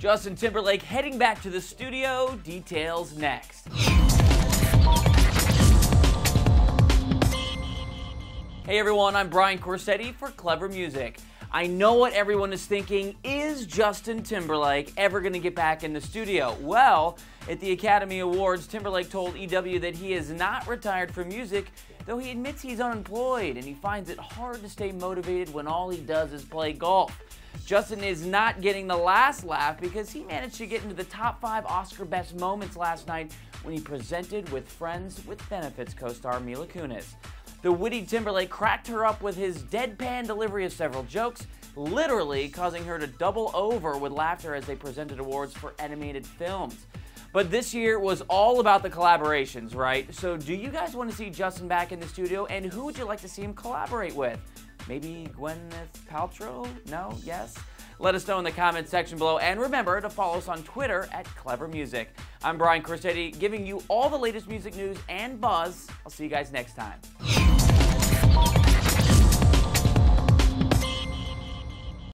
Justin Timberlake heading back to the studio. Details next. Hey everyone, I'm Brian Corsetti for Clevver Music. I know what everyone is thinking. Is Justin Timberlake ever going to get back in the studio? Well, at the Academy Awards, Timberlake told EW that he is not retired from music, though he admits he's unemployed and he finds it hard to stay motivated when all he does is play golf. Justin is not getting the last laugh because he managed to get into the top five Oscar best moments last night when he presented with Friends with Benefits co star Mila Kunis. The witty Timberlake cracked her up with his deadpan delivery of several jokes, literally causing her to double over with laughter as they presented awards for animated films. But this year was all about the collaborations, right? So, do you guys want to see Justin back in the studio? And who would you like to see him collaborate with? Maybe Gwyneth Paltrow? No? Yes? Let us know in the comments section below. And remember to follow us on Twitter at Clevver Music. I'm Brian Corsetti, giving you all the latest music news and buzz. I'll see you guys next time.